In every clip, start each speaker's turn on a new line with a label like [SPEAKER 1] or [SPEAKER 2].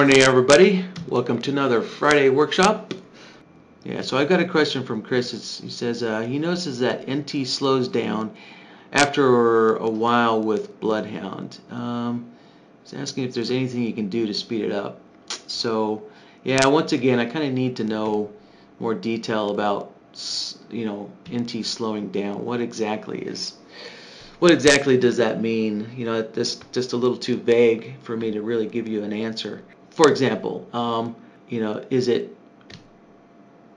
[SPEAKER 1] Morning, everybody. Welcome to another Friday workshop. Yeah, so I got a question from Chris. It's, he says uh, he notices that NT slows down after a while with Bloodhound. Um, he's asking if there's anything you can do to speed it up. So, yeah, once again, I kind of need to know more detail about, you know, NT slowing down. What exactly is what exactly does that mean? You know, that's just a little too vague for me to really give you an answer. For example, um, you know, is it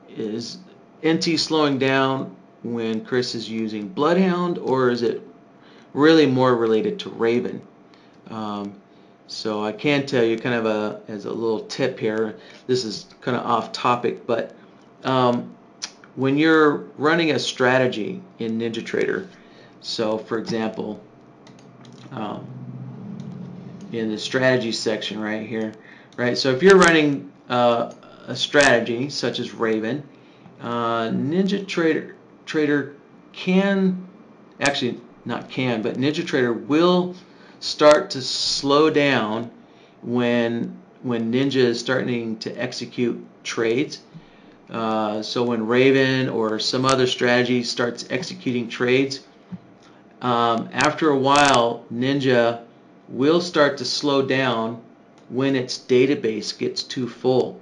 [SPEAKER 1] is NT slowing down when Chris is using Bloodhound, or is it really more related to Raven? Um, so I can tell you kind of a as a little tip here. This is kind of off topic, but um, when you're running a strategy in NinjaTrader, so for example, um, in the strategy section right here, right? So if you're running uh, a strategy such as Raven, uh, NinjaTrader Trader can, actually not can, but Ninja Trader will start to slow down when when Ninja is starting to execute trades. Uh, so when Raven or some other strategy starts executing trades, um, after a while, Ninja will start to slow down when its database gets too full.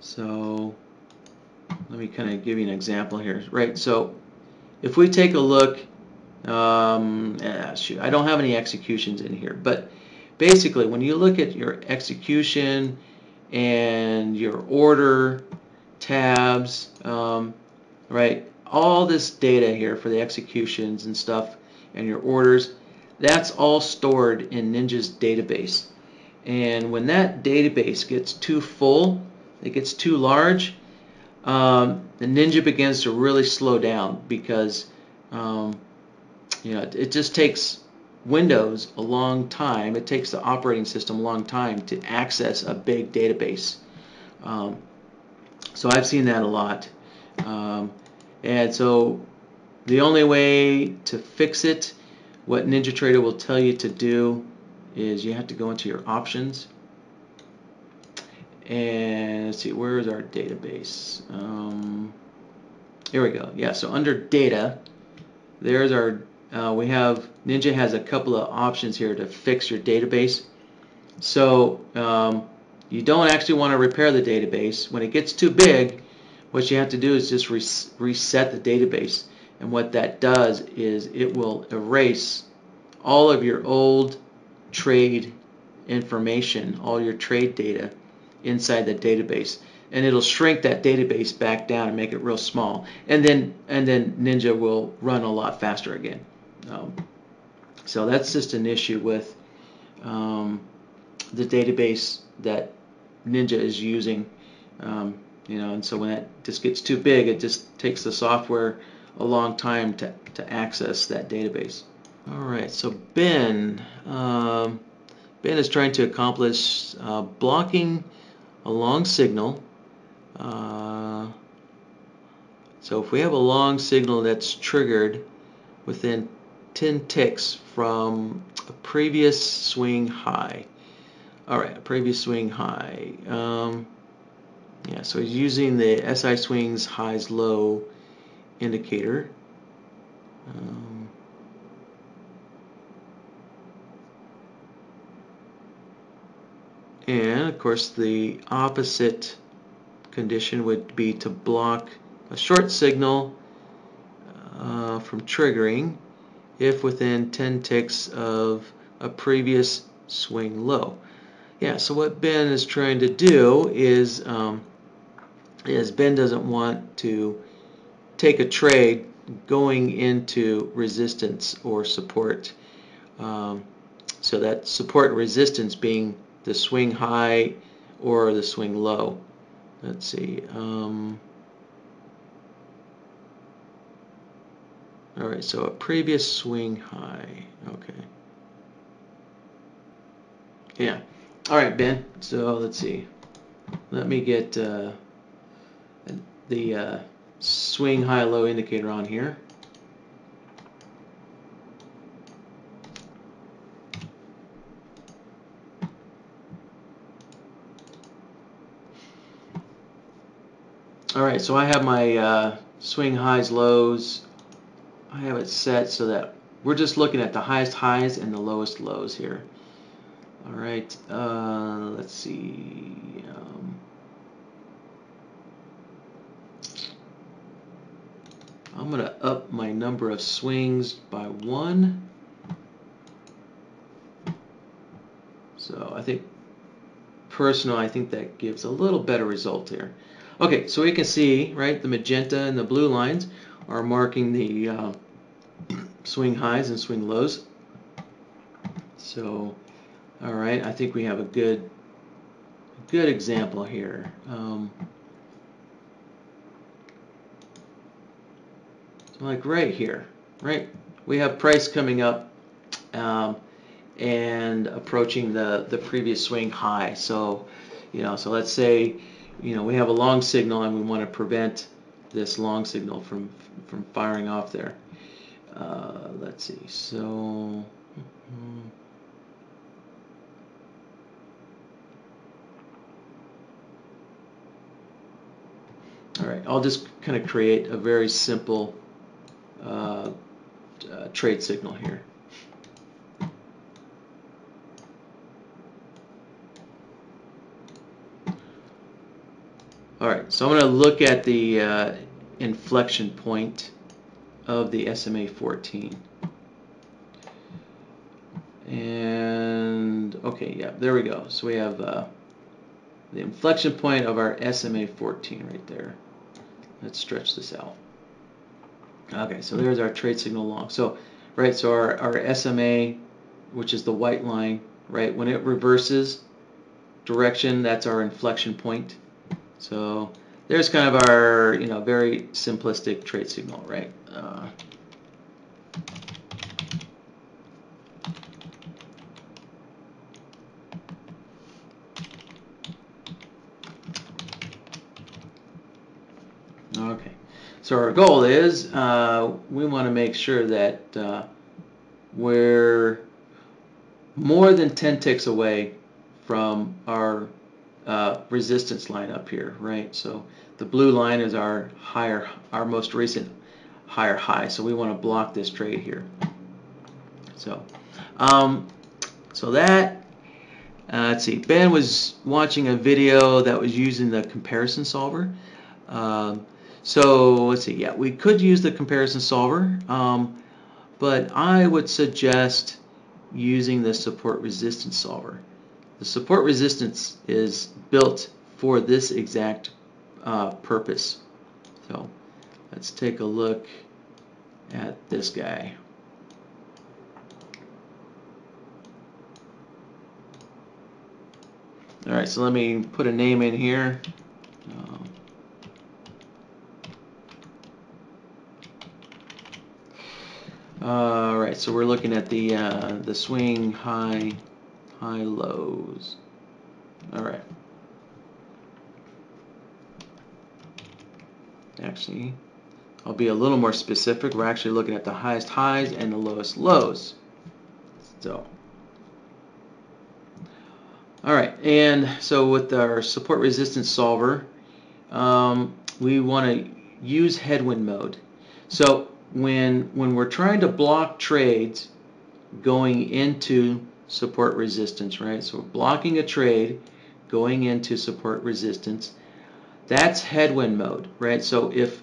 [SPEAKER 1] So let me kind of give you an example here. Right, so if we take a look, um, ah, shoot, I don't have any executions in here, but basically when you look at your execution and your order tabs, um, right, all this data here for the executions and stuff and your orders, that's all stored in Ninja's database. And when that database gets too full, it gets too large, um, the Ninja begins to really slow down because um, you know it just takes Windows a long time. It takes the operating system a long time to access a big database. Um, so I've seen that a lot. Um, and so the only way to fix it, what NinjaTrader will tell you to do is you have to go into your options. And let's see where is our database? Um, here we go. Yeah so under data there's our uh, we have Ninja has a couple of options here to fix your database. So um, you don't actually want to repair the database. When it gets too big what you have to do is just res reset the database. And what that does is it will erase all of your old trade information, all your trade data inside the database. And it'll shrink that database back down and make it real small. And then and then Ninja will run a lot faster again. Um, so that's just an issue with um, the database that Ninja is using. Um, you know, and so when that just gets too big, it just takes the software a long time to, to access that database. All right, so Ben, um, Ben is trying to accomplish uh, blocking a long signal. Uh, so if we have a long signal that's triggered within 10 ticks from a previous swing high. All right, a previous swing high. Um, yeah, so he's using the SI swings highs low indicator. Um, and of course the opposite condition would be to block a short signal uh, from triggering if within 10 ticks of a previous swing low. Yeah, so what Ben is trying to do is um, is Ben doesn't want to take a trade going into resistance or support. Um, so that support resistance being the swing high or the swing low. Let's see. Um, all right, so a previous swing high. Okay. Yeah. All right, Ben. So let's see. Let me get. Uh, the uh, swing high-low indicator on here. All right, so I have my uh, swing highs, lows. I have it set so that we're just looking at the highest highs and the lowest lows here. All right, uh, let's see. Um, I'm going to up my number of swings by one. So I think, personal, I think that gives a little better result here. Okay, so we can see, right, the magenta and the blue lines are marking the uh, swing highs and swing lows. So all right, I think we have a good, good example here. Um, like right here, right? We have price coming up um, and approaching the the previous swing high. So, you know, so let's say, you know, we have a long signal and we want to prevent this long signal from from firing off there. Uh, let's see. So. Mm -hmm. All right, I'll just kind of create a very simple uh, uh, trade signal here. All right, so I'm going to look at the uh, inflection point of the SMA 14. And, okay, yeah, there we go. So we have uh, the inflection point of our SMA 14 right there. Let's stretch this out. Okay, so there's our trade signal long. So, right, so our, our SMA, which is the white line, right, when it reverses direction, that's our inflection point. So there's kind of our, you know, very simplistic trade signal, right? Uh, Okay, so our goal is uh, we want to make sure that uh, we're more than 10 ticks away from our uh, resistance line up here, right? So the blue line is our higher, our most recent higher high. So we want to block this trade here. So, um, so that, uh, let's see, Ben was watching a video that was using the comparison solver. Um, so let's see, yeah, we could use the comparison solver, um, but I would suggest using the support resistance solver. The support resistance is built for this exact uh, purpose. So let's take a look at this guy. All right, so let me put a name in here. Um, All right, so we're looking at the uh, the swing high high lows. All right. Actually, I'll be a little more specific. We're actually looking at the highest highs and the lowest lows. So, all right, and so with our support resistance solver, um, we want to use headwind mode. So when when we're trying to block trades going into support resistance, right? So blocking a trade going into support resistance. That's headwind mode, right? So if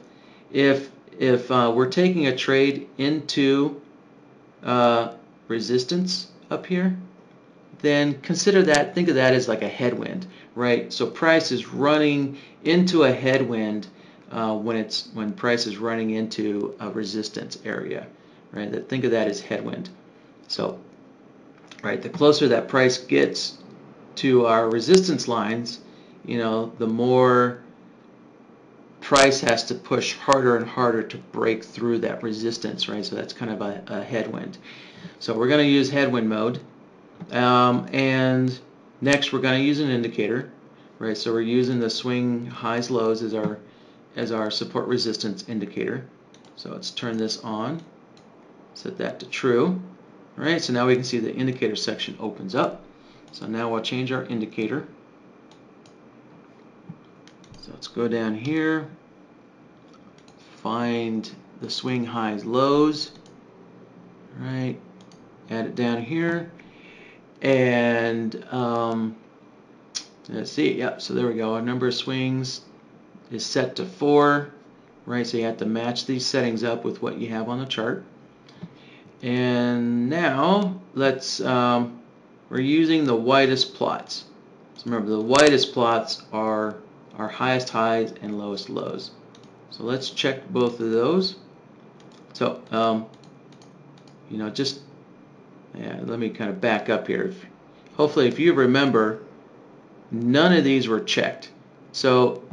[SPEAKER 1] if if uh, we're taking a trade into uh, resistance up here, then consider that, think of that as like a headwind, right? So price is running into a headwind uh, when it's when price is running into a resistance area, right? That think of that as headwind. So, right, the closer that price gets to our resistance lines, you know, the more price has to push harder and harder to break through that resistance, right? So that's kind of a, a headwind. So we're going to use headwind mode. Um, and next we're going to use an indicator, right? So we're using the swing highs lows as our as our support resistance indicator. So let's turn this on, set that to true. All right, so now we can see the indicator section opens up. So now we'll change our indicator. So let's go down here find the swing highs, lows, right? Add it down here, and um, let's see, yeah, so there we go. Our number of swings is set to four, right? So you have to match these settings up with what you have on the chart. And now let's, um, we're using the widest plots. So remember, the widest plots are our highest highs and lowest lows. So let's check both of those. So, um, you know, just, yeah, let me kind of back up here. Hopefully, if you remember, none of these were checked. So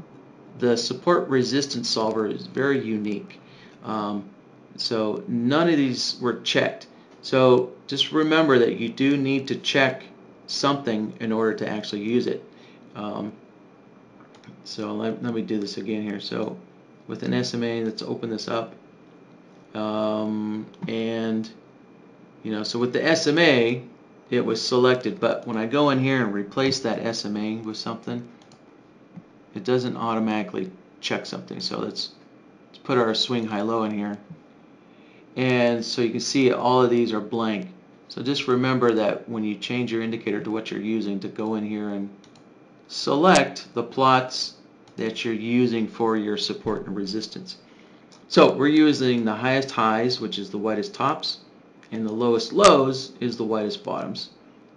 [SPEAKER 1] the support resistance solver is very unique. Um, so none of these were checked. So just remember that you do need to check something in order to actually use it. Um, so let, let, me do this again here. So with an SMA, let's open this up. Um, and, you know, so with the SMA, it was selected. But when I go in here and replace that SMA with something, it doesn't automatically check something. So let's, let's put our swing high-low in here. And so you can see all of these are blank. So just remember that when you change your indicator to what you're using to go in here and select the plots that you're using for your support and resistance. So we're using the highest highs, which is the widest tops, and the lowest lows is the widest bottoms.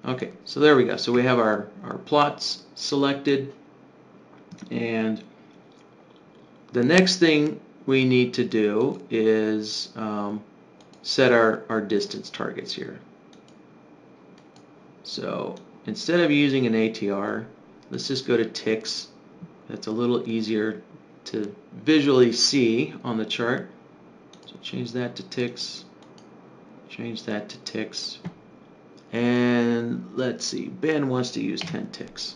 [SPEAKER 1] Okay, so there we go. So we have our, our plots selected. And the next thing we need to do is um, set our, our distance targets here. So instead of using an ATR, let's just go to ticks. That's a little easier to visually see on the chart. So change that to ticks. Change that to ticks. And let's see, Ben wants to use 10 ticks.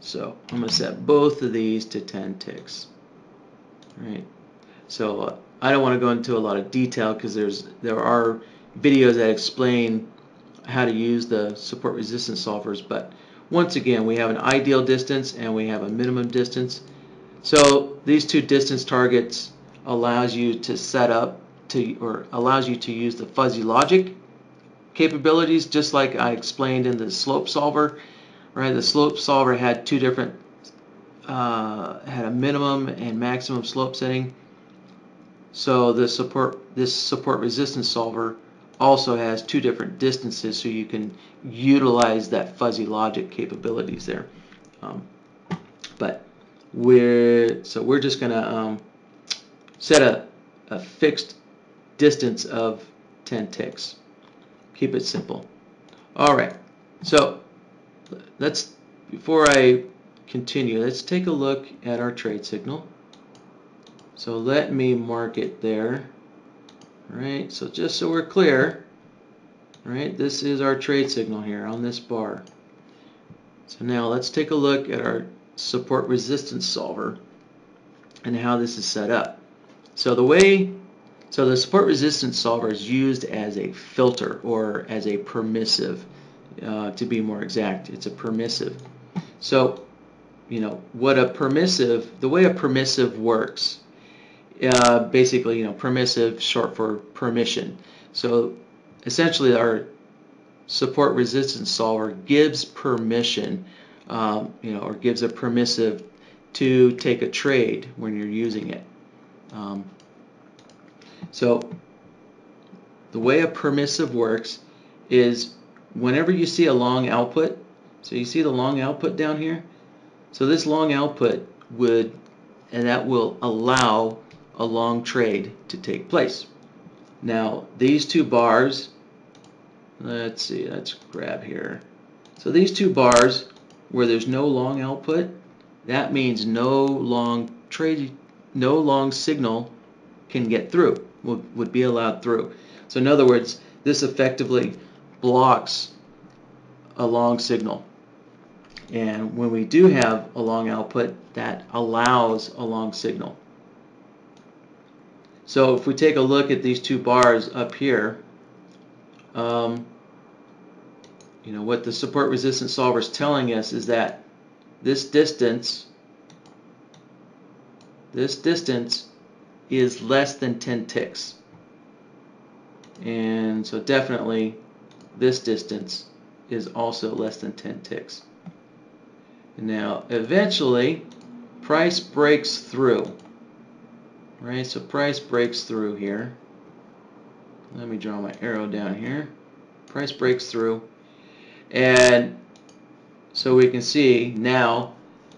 [SPEAKER 1] So I'm going to set both of these to 10 ticks. All right. So I don't want to go into a lot of detail because there's there are videos that explain how to use the support resistance solvers. But once again, we have an ideal distance and we have a minimum distance. So these two distance targets allows you to set up to or allows you to use the fuzzy logic capabilities just like I explained in the slope solver right the slope solver had two different uh, had a minimum and maximum slope setting so the support this support resistance solver also has two different distances so you can utilize that fuzzy logic capabilities there. Um, but we're so we're just gonna um, set a, a fixed distance of 10 ticks. Keep it simple. All right. So let's before I continue, let's take a look at our trade signal. So let me mark it there. Right, so just so we're clear, right, this is our trade signal here on this bar. So now let's take a look at our support resistance solver and how this is set up. So the way, so the support resistance solver is used as a filter or as a permissive, uh, to be more exact. It's a permissive. So, you know, what a permissive, the way a permissive works uh, basically, you know, permissive, short for permission. So essentially, our support resistance solver gives permission, um, you know, or gives a permissive to take a trade when you're using it. Um, so the way a permissive works is whenever you see a long output, so you see the long output down here, so this long output would, and that will allow a long trade to take place. Now these two bars, let's see, let's grab here. So these two bars where there's no long output, that means no long trade, no long signal can get through, would, would be allowed through. So in other words, this effectively blocks a long signal. And when we do have a long output, that allows a long signal. So if we take a look at these two bars up here, um, you know, what the support resistance solver is telling us is that this distance, this distance is less than 10 ticks. And so definitely this distance is also less than 10 ticks. Now eventually price breaks through. Right, so price breaks through here. Let me draw my arrow down here. Price breaks through. And so we can see now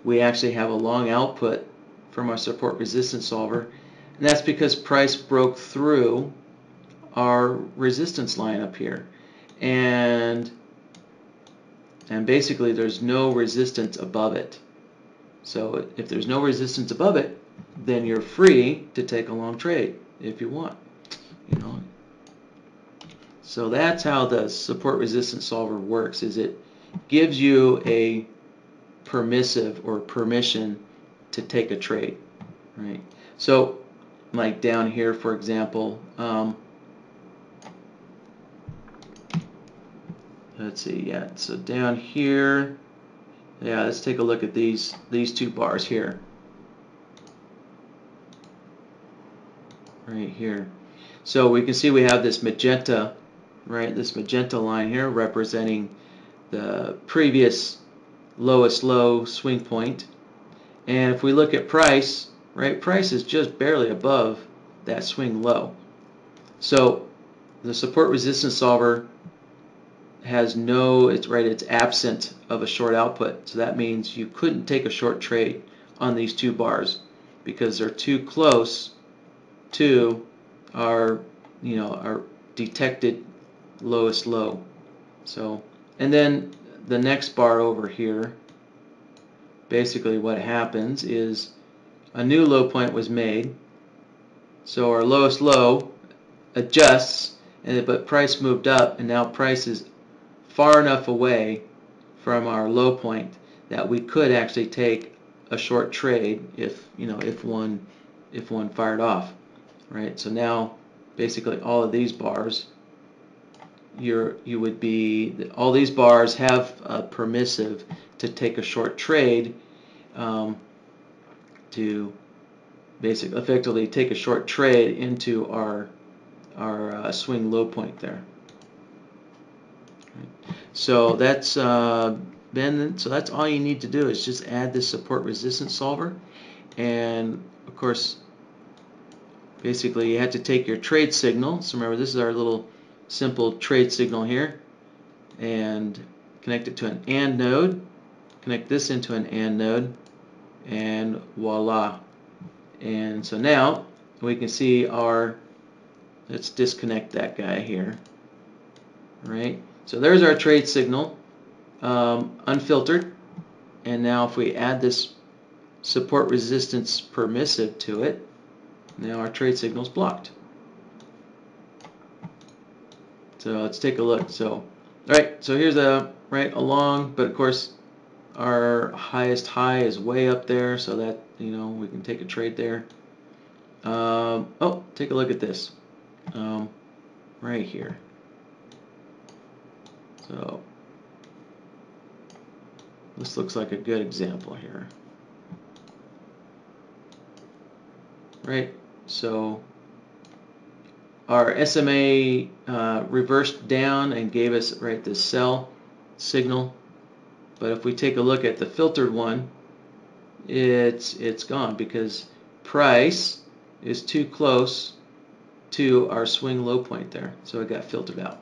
[SPEAKER 1] we actually have a long output from our support resistance solver. And that's because price broke through our resistance line up here. And and basically there's no resistance above it. So if there's no resistance above it, then you're free to take a long trade if you want. You know. So that's how the support resistance solver works is it gives you a permissive or permission to take a trade, right? So like down here, for example, um, let's see, yeah, so down here, yeah, let's take a look at these, these two bars here. Right here. So we can see we have this magenta, right, this magenta line here representing the previous lowest low swing point. And if we look at price, right, price is just barely above that swing low. So the support resistance solver has no, it's right, it's absent of a short output. So that means you couldn't take a short trade on these two bars because they're too close to our, you know, our detected lowest low. So, and then the next bar over here, basically what happens is a new low point was made. So our lowest low adjusts, and but price moved up, and now price is far enough away from our low point that we could actually take a short trade if you know if one if one fired off right? So now basically all of these bars you're you would be all these bars have a permissive to take a short trade um, to basically effectively take a short trade into our our uh, swing low point there. So that's uh, Ben so that's all you need to do is just add this support resistance solver. And of course basically you had to take your trade signal. So remember this is our little simple trade signal here. And connect it to an AND node. Connect this into an AND node. And voila. And so now we can see our let's disconnect that guy here. Right. So there's our trade signal, um, unfiltered. And now if we add this support resistance permissive to it, now our trade signal is blocked. So let's take a look. So, all right, so here's a right along, but of course our highest high is way up there, so that you know we can take a trade there. Um, oh, take a look at this um, right here. So this looks like a good example here. Right, so our SMA uh, reversed down and gave us right this sell signal. But if we take a look at the filtered one, it's it's gone because price is too close to our swing low point there. So it got filtered out.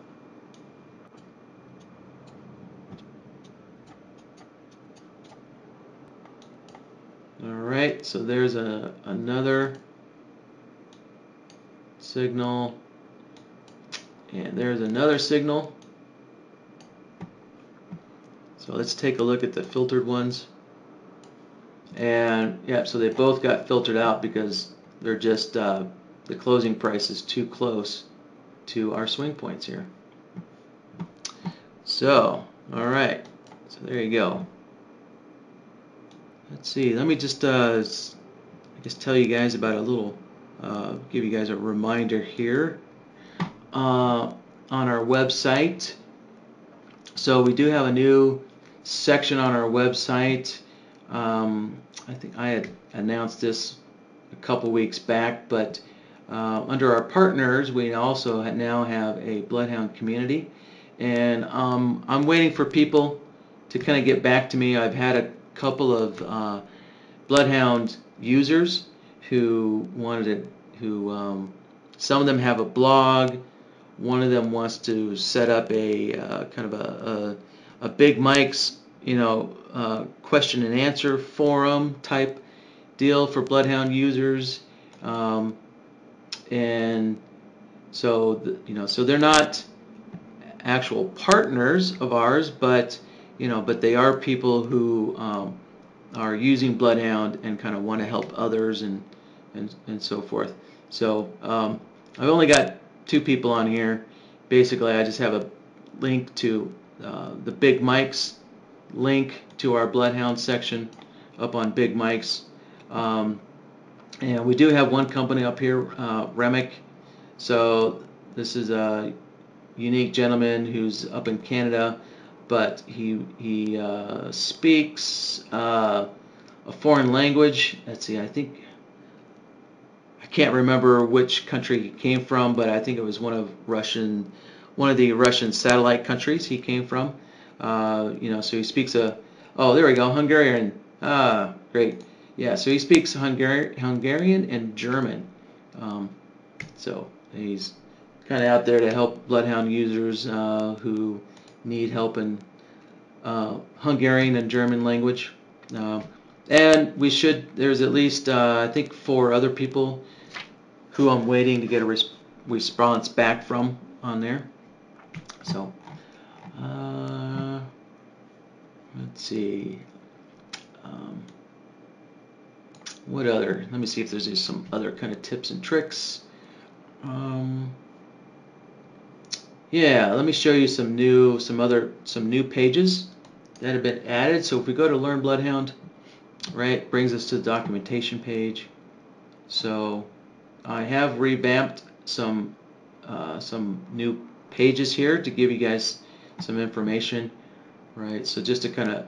[SPEAKER 1] Alright, so there's a, another signal. And there's another signal. So let's take a look at the filtered ones. And yeah, so they both got filtered out because they're just, uh, the closing price is too close to our swing points here. So, alright, so there you go. Let's see, let me just uh, I guess tell you guys about a little, uh, give you guys a reminder here uh, on our website. So we do have a new section on our website. Um, I think I had announced this a couple weeks back, but uh, under our partners, we also now have a Bloodhound community, and um, I'm waiting for people to kind of get back to me. I've had a couple of uh, Bloodhound users who wanted it, who um, some of them have a blog. One of them wants to set up a uh, kind of a, a, a Big Mike's, you know, uh, question and answer forum type deal for Bloodhound users. Um, and so, the, you know, so they're not actual partners of ours, but you know, but they are people who um, are using Bloodhound and kind of want to help others and and and so forth. So um, I've only got two people on here. Basically, I just have a link to uh, the Big Mike's link to our Bloodhound section up on Big Mike's. Um, and we do have one company up here, uh, Remick. So this is a unique gentleman who's up in Canada, but he he uh, speaks uh, a foreign language. Let's see, I think can't remember which country he came from, but I think it was one of Russian, one of the Russian satellite countries he came from. Uh, you know, so he speaks a oh there we go Hungarian. Ah, great. Yeah, so he speaks Hungari- Hungarian and German. Um, so he's kind of out there to help Bloodhound users uh, who need help in uh, Hungarian and German language. Uh, and we should, there's at least, uh, I think, four other people who I'm waiting to get a res- response back from on there. So, uh, let's see. Um, what other? Let me see if there's some other kind of tips and tricks. Um, yeah, let me show you some new, some other, some new pages that have been added. So if we go to Learn Bloodhound, right, brings us to the documentation page. So I have revamped some uh, some new pages here to give you guys some information, right? So just a kind of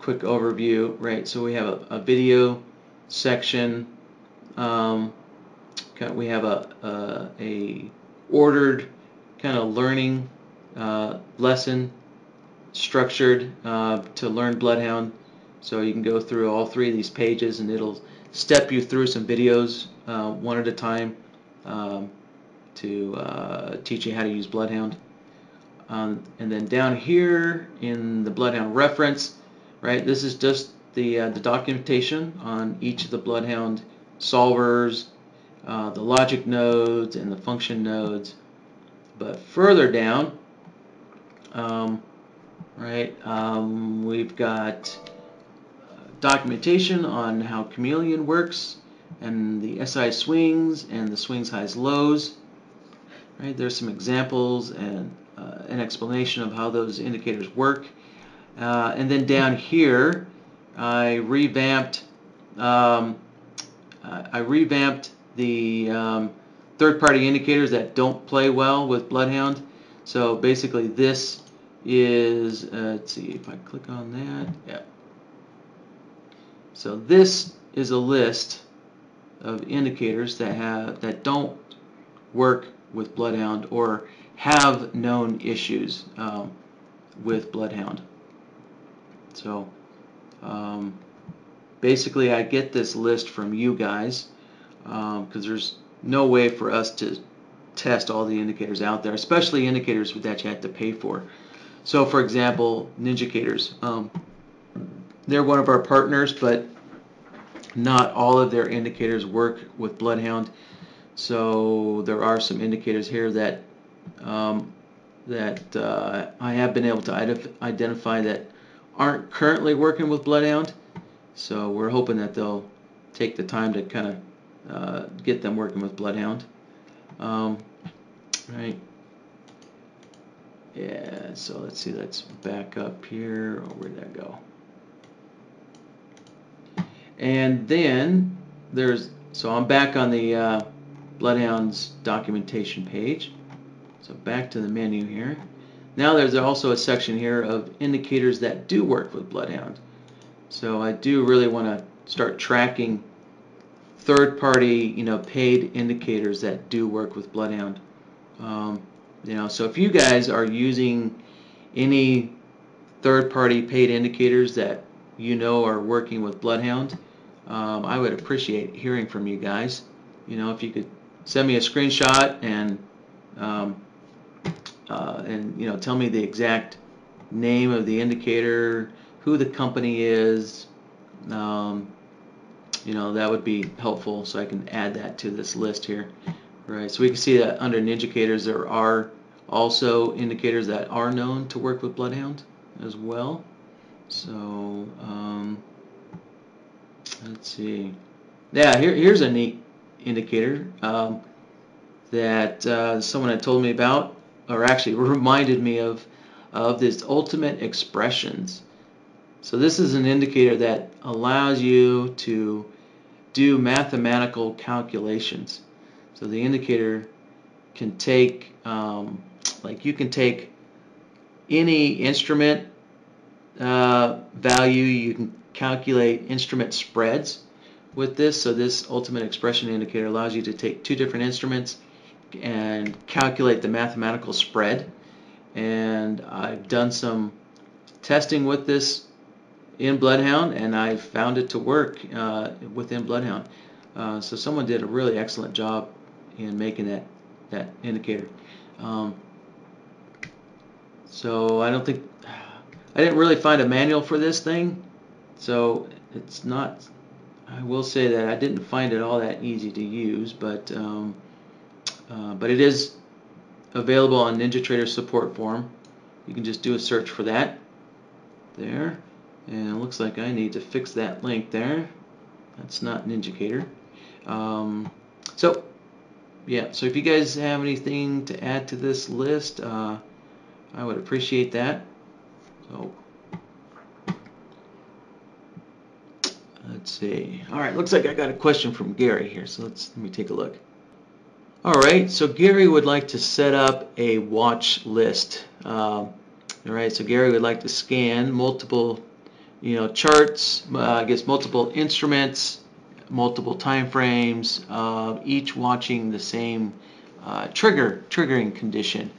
[SPEAKER 1] quick overview, right? So we have a, a video section. Um, we have a, a, a ordered kind of learning uh, lesson structured uh, to learn Bloodhound. So you can go through all three of these pages and it'll step you through some videos uh, one at a time um, to uh, teach you how to use Bloodhound. Um, and then down here in the Bloodhound reference, right, this is just the, uh, the documentation on each of the Bloodhound solvers, uh, the logic nodes, and the function nodes. But further down, um, right, um, we've got uh, documentation on how Chameleon works and the SI swings and the swings highs lows. Right, there's some examples and uh, an explanation of how those indicators work. Uh, and then down here, I revamped um, I revamped the um, third-party indicators that don't play well with Bloodhound. So basically, this is uh, let's see if I click on that. Yeah. So this is a list of indicators that have that don't work with Bloodhound or have known issues um, with Bloodhound. So um, basically, I get this list from you guys because um, there's no way for us to test all the indicators out there, especially indicators that you have to pay for. So, for example, Ninjacators. Um, they're one of our partners, but not all of their indicators work with Bloodhound. So there are some indicators here that um, that uh, I have been able to identify that aren't currently working with Bloodhound. So we're hoping that they'll take the time to kind of uh, get them working with Bloodhound. Um, right. Yeah, so let's see, let's back up here. Oh, where'd that go? And then there's, so I'm back on the uh, Bloodhound's documentation page. So back to the menu here. Now there's also a section here of indicators that do work with Bloodhound. So I do really want to start tracking third-party, you know, paid indicators that do work with Bloodhound. Um, you know, so if you guys are using any third-party paid indicators that you know are working with Bloodhound, um, I would appreciate hearing from you guys. You know, if you could send me a screenshot and um, uh, and you know tell me the exact name of the indicator, who the company is. Um, you know that would be helpful, so I can add that to this list here. Right, so we can see that under indicators there are also indicators that are known to work with Bloodhound as well. So um, let's see. Yeah, here, here's a neat indicator um, that uh, someone had told me about, or actually reminded me of, of this ultimate expressions. So this is an indicator that allows you to do mathematical calculations. So the indicator can take, um, like you can take any instrument uh, value, you can calculate instrument spreads with this. So this ultimate expression indicator allows you to take two different instruments and calculate the mathematical spread. And I've done some testing with this in Bloodhound, and I found it to work uh, within Bloodhound. Uh, so someone did a really excellent job in making that that indicator. Um, so I don't think I didn't really find a manual for this thing, so it's not. I will say that I didn't find it all that easy to use, but um, uh, but it is available on NinjaTrader support forum. You can just do a search for that there. And it looks like I need to fix that link there. That's not Ninjacator. Um, so, yeah, so if you guys have anything to add to this list, uh, I would appreciate that. So, let's see. All right, looks like I got a question from Gary here, so let's let me take a look. All right, so Gary would like to set up a watch list. Um, all right, so Gary would like to scan multiple you know, charts, uh, I guess multiple instruments, multiple time frames, uh, each watching the same uh, trigger, triggering condition.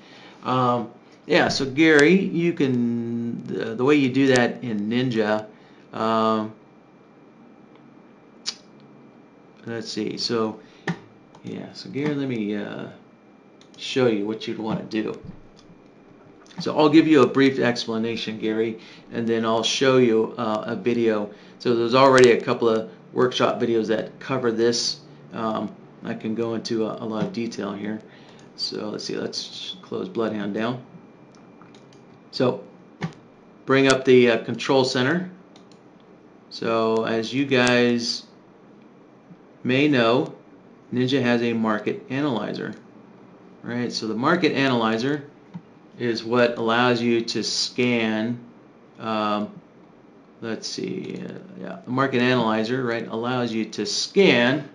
[SPEAKER 1] Um, yeah, so Gary, you can, the, the, way you do that in Ninja, um, let's see, so, yeah, so Gary, let me uh, show you what you'd want to do. So I'll give you a brief explanation, Gary, and then I'll show you uh, a video. So there's already a couple of workshop videos that cover this. Um, I can go into a, a, lot of detail here. So let's see, let's close Bloodhound down. So bring up the uh, control center. So as you guys may know, Ninja has a market analyzer. Right, so the market analyzer is what allows you to scan um, let's see uh, yeah the market analyzer right allows you to scan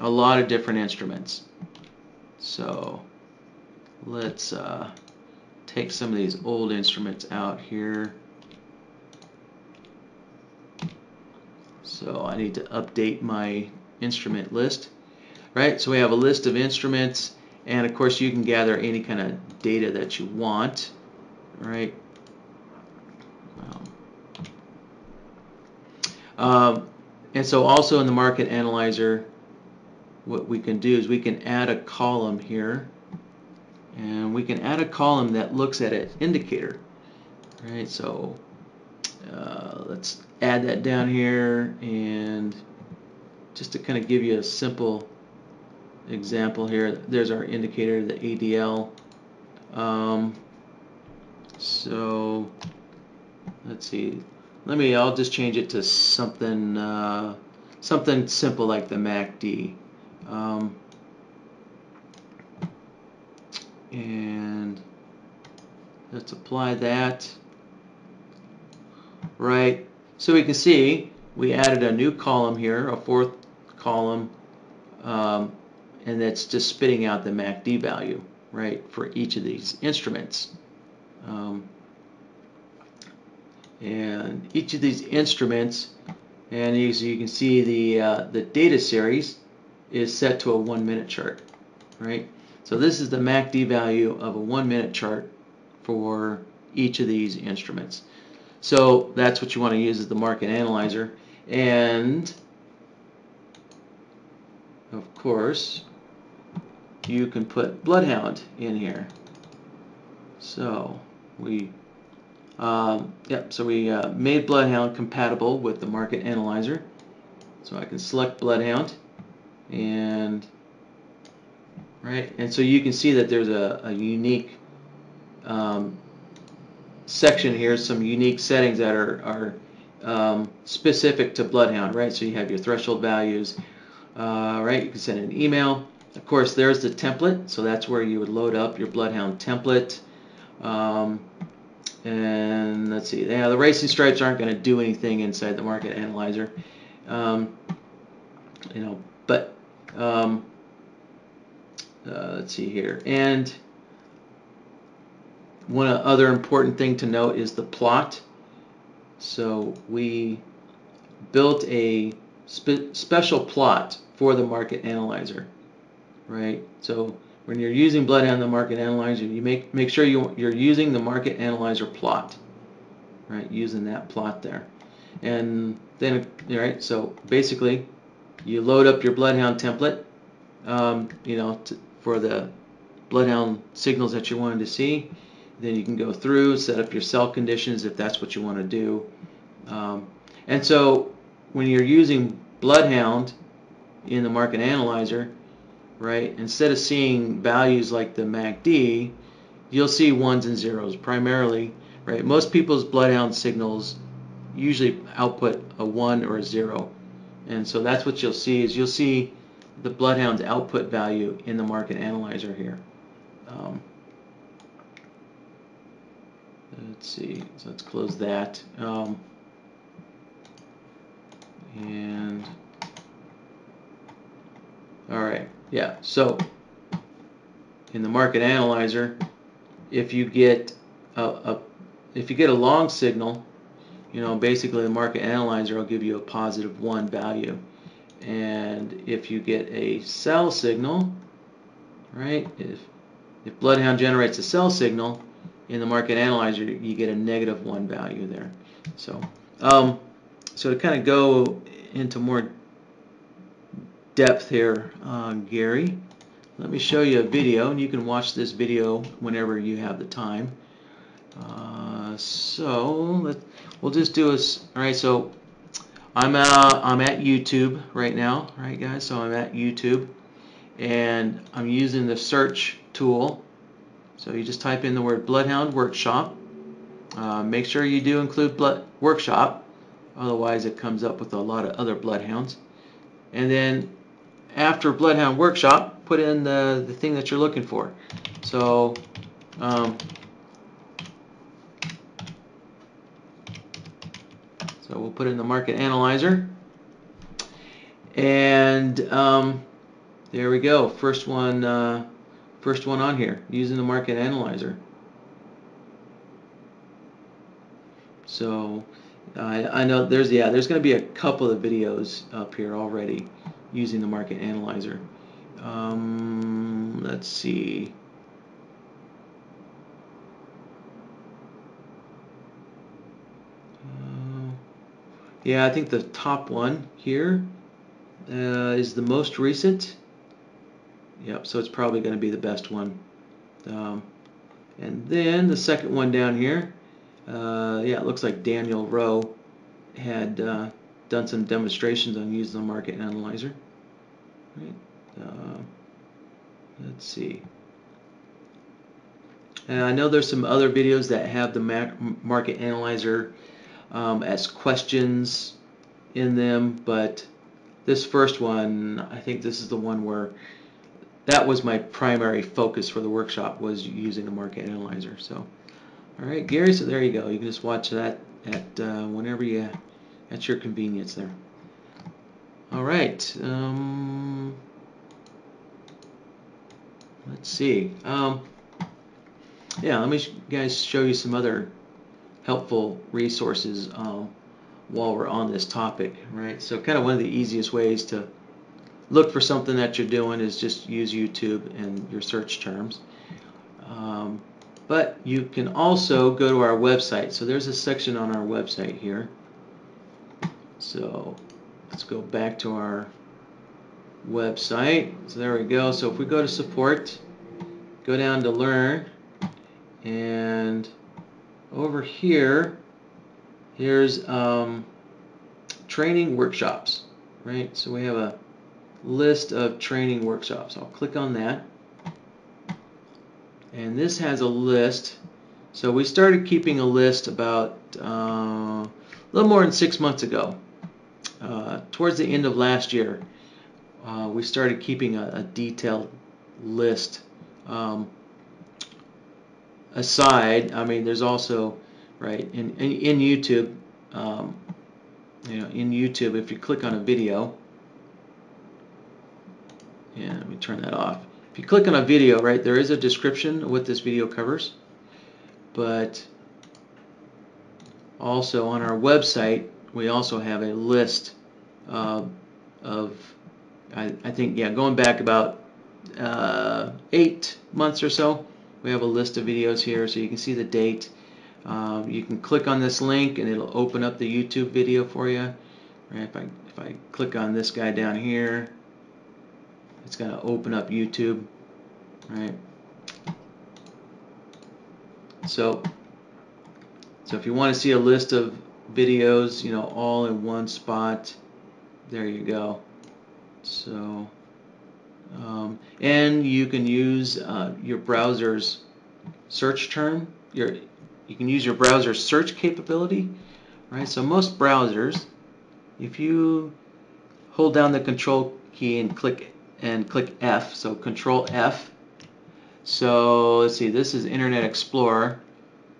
[SPEAKER 1] a lot of different instruments so let's uh, take some of these old instruments out here so I need to update my instrument list right so we have a list of instruments and of course you can gather any kind of data that you want, right? Um, and so also in the market analyzer, what we can do is we can add a column here and we can add a column that looks at an indicator right so uh, let's add that down here and just to kind of give you a simple example here, there's our indicator, the ADL. Um, so let's see. Let me. I'll just change it to something uh, something simple like the MACD. Um, and let's apply that. Right. So we can see we added a new column here, a fourth column um, and that's just spitting out the MACD value, right, for each of these instruments. Um, and each of these instruments And as you can see, the uh, the data series is set to a one minute chart, right? So this is the MACD value of a one minute chart for each of these instruments. So that's what you want to use as the market analyzer. And of course, you can put Bloodhound in here. So we, um, yep, so we uh, made Bloodhound compatible with the market analyzer. So I can select Bloodhound and right, and so you can see that there's a, a unique um, section here, some unique settings that are, are um, specific to Bloodhound, right? So you have your threshold values, uh, right? You can send an email. Of course, there's the template, so that's where you would load up your Bloodhound template. Um, and let's see, yeah, the racing stripes aren't going to do anything inside the market analyzer. Um, you know, but um, uh, let's see here. And one other important thing to note is the plot. So we built a spe special plot for the market analyzer, right? So when you're using Bloodhound the market analyzer, you make make sure you you're using the market analyzer plot, right? Using that plot there, and then right. So basically, you load up your Bloodhound template, um, you know, to, for the Bloodhound signals that you wanted to see then you can go through, set up your cell conditions if that's what you want to do. Um, and so when you're using Bloodhound in the market analyzer, right, instead of seeing values like the MACD, you'll see ones and zeros primarily, right? Most people's Bloodhound signals usually output a one or a zero. And so that's what you'll see is you'll see the Bloodhound's output value in the market analyzer here. Um, let's see, so let's close that. Um, and all right, yeah. So in the market analyzer, if you get a, a if you get a long signal, you know, basically the market analyzer will give you a positive one value. And if you get a sell signal, right, if if Bloodhound generates a sell signal, in the market analyzer, you get a negative one value there. So, um, so to kind of go into more depth here, uh, Gary, let me show you a video, and you can watch this video whenever you have the time. Uh, so let, we'll just do a. All right, so I'm uh, I'm at YouTube right now, right, guys? So I'm at YouTube, and I'm using the search tool so you just type in the word Bloodhound Workshop. Uh, make sure you do include blood workshop, otherwise it comes up with a lot of other bloodhounds. And then after Bloodhound Workshop, put in the, the thing that you're looking for. So um, so we'll put in the market analyzer. And um, there we go. First one. Uh, First one on here, using the market analyzer. So I, I know there's yeah there's going to be a couple of videos up here already using the market analyzer. Um, let's see. Uh, yeah, I think the top one here uh, is the most recent. Yep, so it's probably going to be the best one. Um, and then the second one down here, uh, yeah, it looks like Daniel Rowe had uh, done some demonstrations on using the market analyzer. Right. Uh, let's see. And I know there's some other videos that have the market analyzer um, as questions in them, but this first one, I think this is the one where that was my primary focus for the workshop was using the market analyzer. So, all right, Gary. So there you go. You can just watch that at uh, whenever you at your convenience there. All right. Um, let's see. Um, yeah, let me guys show you some other helpful resources um, while we're on this topic, right? So kind of one of the easiest ways to look for something that you're doing is just use YouTube and your search terms. Um, but you can also go to our website. So there's a section on our website here. So let's go back to our website. So there we go. So if we go to support, go down to learn, and over here, here's um, training workshops, right? So we have a list of training workshops. I'll click on that. And this has a list. So we started keeping a list about uh, a little more than six months ago. Uh, towards the end of last year, uh, we started keeping a, a detailed list. Um, aside, I mean, there's also, right, in, in, in YouTube, um, you know, in YouTube, if you click on a video, yeah, let me turn that off. If you click on a video, right, there is a description of what this video covers, but also on our website, we also have a list uh, of, I, I, think, yeah, going back about uh, eight months or so, we have a list of videos here so you can see the date. Um, you can click on this link and it'll open up the YouTube video for you. Right, if I if I click on this guy down here, it's going to open up YouTube, right? So, so if you want to see a list of videos, you know, all in one spot, there you go. So, um, and you can use uh, your browser's search term. Your, you can use your browser's search capability, right? So most browsers, if you hold down the control key and click and click F. So Control F. So let's see, this is Internet Explorer.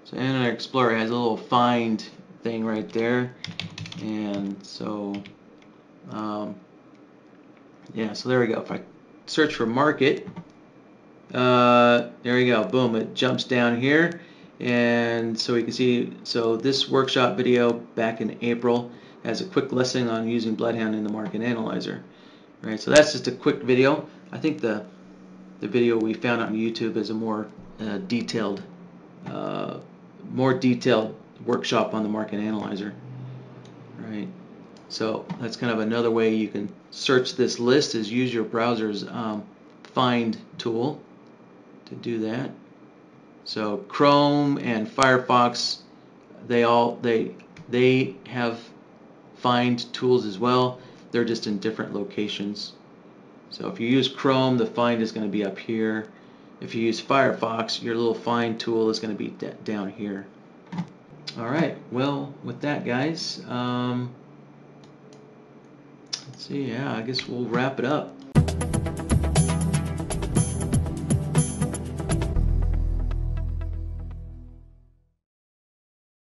[SPEAKER 1] So Internet Explorer has a little find thing right there. And so, um, yeah, so there we go. If I search for market, uh, there we go. Boom, it jumps down here. And so we can see, so this workshop video back in April has a quick lesson on using Bloodhound in the Market Analyzer. Right, so that's just a quick video. I think the the video we found on YouTube is a more uh, detailed, uh, more detailed workshop on the market analyzer. Right, so that's kind of another way you can search this list is use your browser's um, find tool to do that. So Chrome and Firefox, they all they they have find tools as well. They're just in different locations. So if you use Chrome, the find is going to be up here. If you use Firefox, your little find tool is going to be down here. All right, well, with that, guys, um, let's see, yeah, I guess we'll wrap it up.